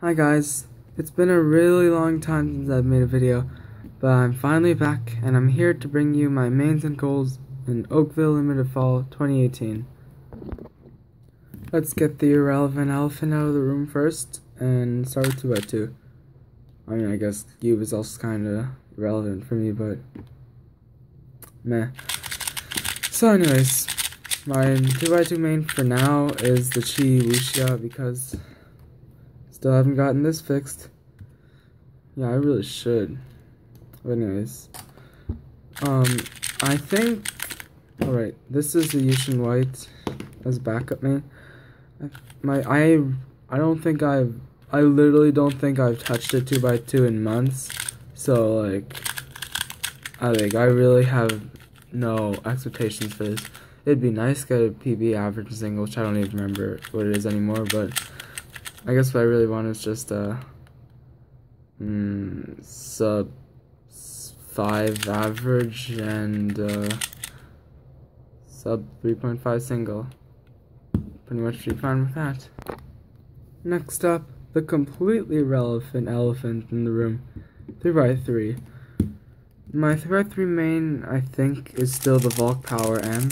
Hi guys, it's been a really long time since I've made a video, but I'm finally back and I'm here to bring you my mains and goals in Oakville Limited Fall 2018. Let's get the irrelevant elephant out of the room first and start with 2 by 2 I mean, I guess Cube is also kind of irrelevant for me, but meh. So anyways, my 2x2 main for now is the Chi Wuxia because Still haven't gotten this fixed. Yeah, I really should. But anyways. Um, I think... Alright, this is the YuXin White as backup main. My, I, I don't think I've, I literally don't think I've touched a 2x2 in months. So, like, I think I really have no expectations for this. It'd be nice to get a PB average single, which I don't even remember what it is anymore, but I guess what I really want is just a mm, sub five average and uh, sub 3.5 single. Pretty much be fine with that. Next up, the completely relevant elephant in the room, 3x3. My 3x3 main, I think, is still the Valk Power M.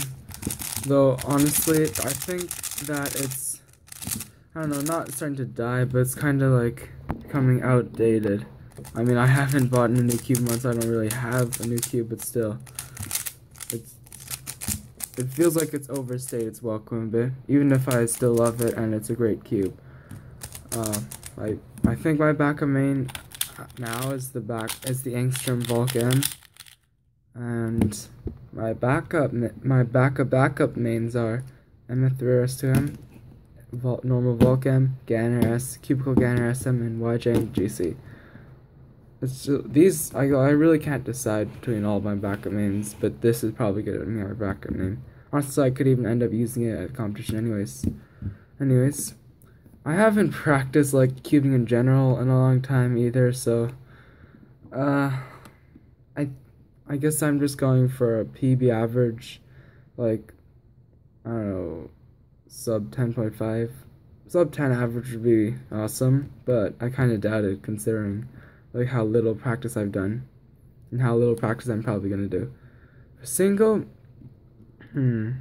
Though, honestly, I think that it's I don't know, not starting to die, but it's kind of like becoming outdated. I mean, I haven't bought a new cube months. I don't really have a new cube, but still, it's it feels like it's overstayed its welcome a bit. Even if I still love it and it's a great cube. Uh, I I think my backup main now is the back is the Angstrom M, and my backup my backup backup mains are MF3RS2M Normal Valk M, Ganner S, Cubicle GAN Air SM, and YJ MGC. It's just, these, I, I really can't decide between all my backup names, but this is probably going to be my backup name. Honestly, I could even end up using it at competition anyways. Anyways, I haven't practiced, like, cubing in general in a long time either, so, uh, I, I guess I'm just going for a PB average, like, I don't know, sub 10.5. Sub 10 average would be awesome, but I kind of doubt it considering like how little practice I've done and how little practice I'm probably going to do. For single, hmm,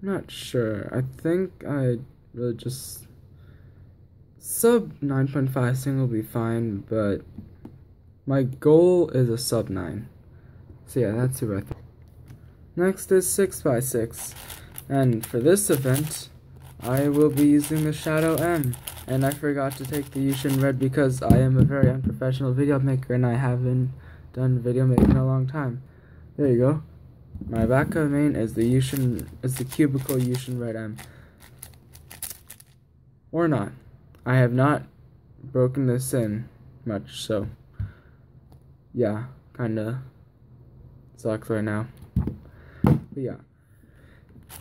not sure. I think I really just sub 9.5 single will be fine, but my goal is a sub 9. So yeah, that's who I think. Next is 6x6. And for this event, I will be using the Shadow M. And I forgot to take the YuXin Red because I am a very unprofessional video maker and I haven't done video making in a long time. There you go. My backup main is the YuXin is the cubicle YuXin Red M. Or not. I have not broken this in much, so yeah, kinda sucks right now. But yeah.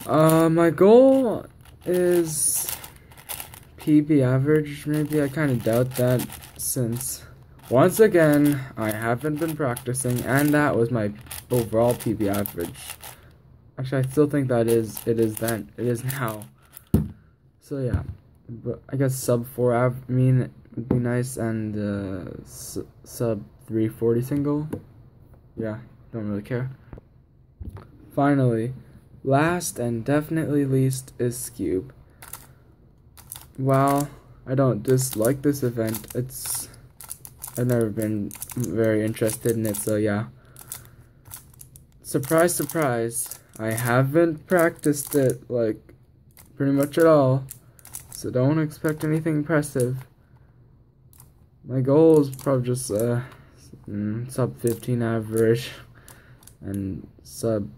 Uh, my goal is PB average, maybe. I kind of doubt that since, once again, I haven't been practicing, and that was my overall PB average. Actually, I still think that is, it is that, it is now. So yeah, but I guess sub 4 av mean, would be nice, and uh, sub 340 single. Yeah, don't really care. Finally, Last and definitely least is Skewb. While I don't dislike this event, it's I've never been very interested in it, so yeah. Surprise, surprise, I haven't practiced it, like, pretty much at all, so don't expect anything impressive. My goal is probably just, uh, mm, sub 15 average, and sub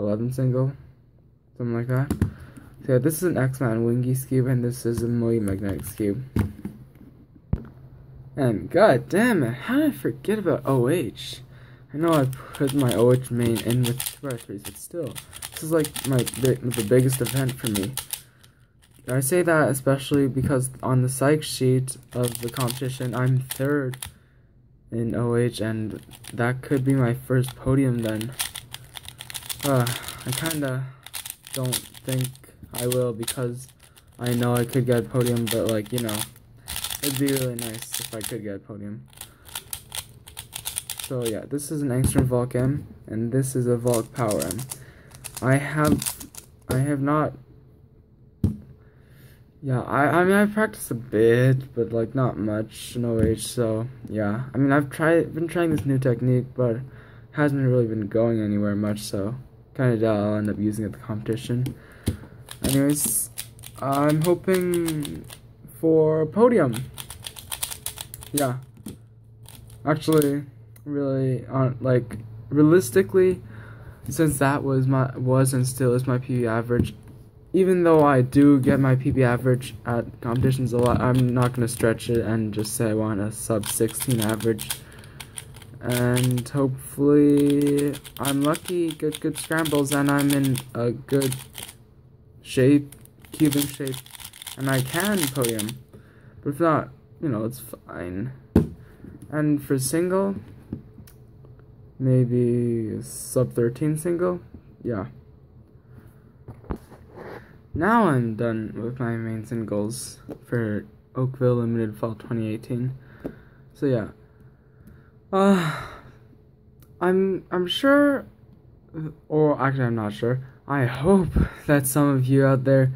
11 single, something like that. So this is an X-Man Wingy cube, and this is a Moy Magnetic cube. And god damn it, how did I forget about OH? I know I put my OH main in with Squarespace, but still, this is like my the biggest event for me. I say that especially because on the psych sheet of the competition, I'm third in OH, and that could be my first podium then. Uh, I kinda don't think I will because I know I could get podium, but like, you know, it'd be really nice if I could get podium. So yeah, this is an Angstrom Valk M, and this is a Valk Power M. I have, I have not, yeah, I, I mean, I've practiced a bit, but like not much, no age, so yeah. I mean, I've tried, been trying this new technique, but hasn't really been going anywhere much, so kind of uh, doubt I'll end up using at the competition. Anyways, I'm hoping for podium. Yeah. Actually, really, on like realistically, since that was my was and still is my PB average, even though I do get my PB average at competitions a lot, I'm not gonna stretch it and just say I want a sub 16 average. And hopefully, I'm lucky, get good scrambles, and I'm in a good shape, Cuban shape, and I can podium. But if not, you know, it's fine. And for single, maybe sub 13 single, yeah. Now I'm done with my main singles for Oakville Limited Fall 2018. So yeah. Uh I'm I'm sure or actually I'm not sure. I hope that some of you out there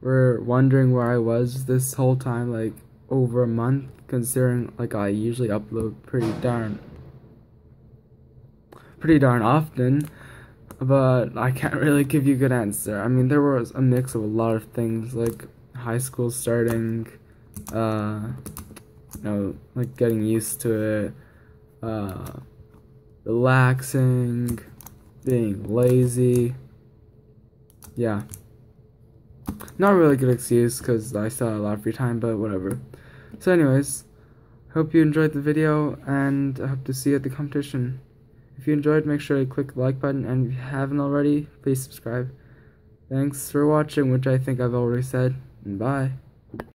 were wondering where I was this whole time, like over a month, considering like I usually upload pretty darn pretty darn often. But I can't really give you a good answer. I mean there was a mix of a lot of things like high school starting, uh you know, like getting used to it, uh relaxing, being lazy yeah. Not a really good excuse because I still have a lot of free time, but whatever. So anyways, hope you enjoyed the video and I hope to see you at the competition. If you enjoyed, make sure to click the like button and if you haven't already, please subscribe. Thanks for watching, which I think I've already said, and bye.